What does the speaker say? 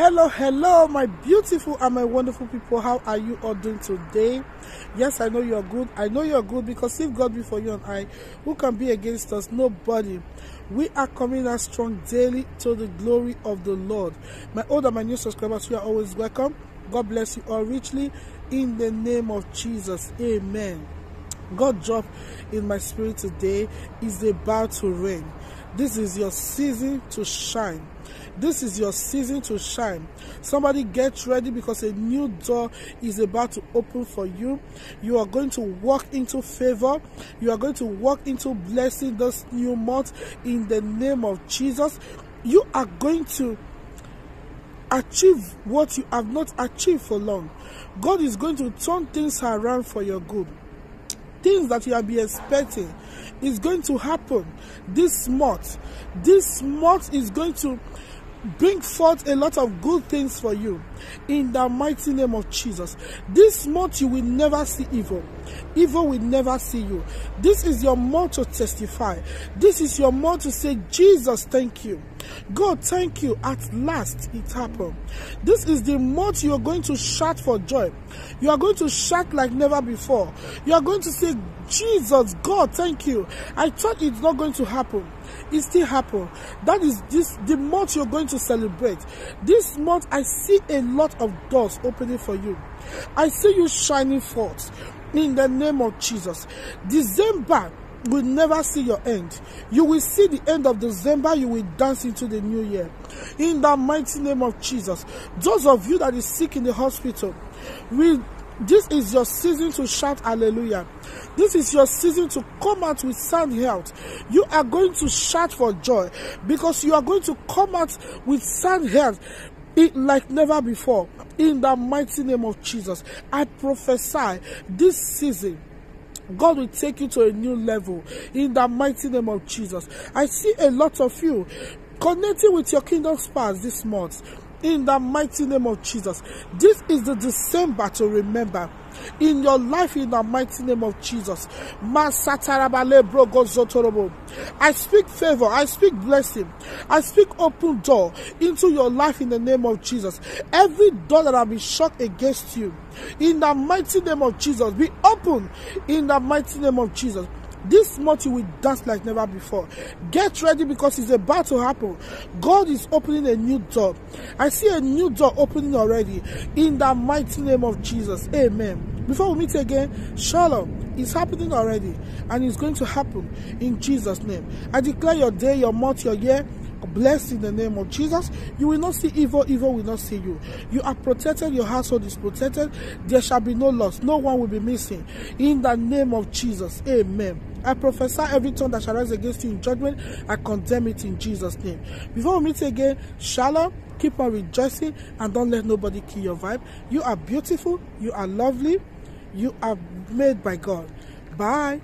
Hello, hello, my beautiful and my wonderful people. How are you all doing today? Yes, I know you're good. I know you're good because if God be for you and I, who can be against us? Nobody. We are coming out strong daily to the glory of the Lord. My old and my new subscribers, you are always welcome. God bless you all richly in the name of Jesus. Amen. God dropped in my spirit today is about to rain. This is your season to shine. This is your season to shine. Somebody get ready because a new door is about to open for you. You are going to walk into favor. You are going to walk into blessing this new month in the name of Jesus. You are going to achieve what you have not achieved for long. God is going to turn things around for your good things that you have been expecting is going to happen this month. This month is going to bring forth a lot of good things for you in the mighty name of Jesus. This month you will never see evil. Evil will never see you. This is your month to testify. This is your month to say, Jesus, thank you. God, thank you. At last it happened. This is the month you are going to shout for joy. You are going to shout like never before. You are going to say, Jesus, God, thank you. I thought it's not going to happen. It still happened. That is this the month you're going to celebrate. This month I see a lot of doors opening for you. I see you shining forth in the name of Jesus. December will never see your end. You will see the end of December, you will dance into the new year. In the mighty name of Jesus. Those of you that is sick in the hospital, will this is your season to shout hallelujah. This is your season to come out with sound health. You are going to shout for joy because you are going to come out with sound health like never before. In the mighty name of Jesus, I prophesy this season God will take you to a new level in the mighty name of Jesus. I see a lot of you connecting with your kingdom spouse this month in the mighty name of Jesus. This is the December to remember in your life in the mighty name of Jesus. I speak favor, I speak blessing, I speak open door into your life in the name of Jesus. Every door that have been shut against you, in the mighty name of Jesus, be open in the mighty name of Jesus. This month you will dance like never before. Get ready because it's about to happen. God is opening a new door. I see a new door opening already in the mighty name of Jesus. Amen. Before we meet again, Shalom. It's happening already and it's going to happen in Jesus' name. I declare your day, your month, your year blessed in the name of Jesus. You will not see evil, evil will not see you. You are protected, your household is protected. There shall be no loss, no one will be missing. In the name of Jesus, amen. I prophesy every tongue that shall rise against you in judgment, I condemn it in Jesus' name. Before we meet again, shalom, keep on rejoicing, and don't let nobody kill your vibe. You are beautiful, you are lovely, you are made by God. Bye.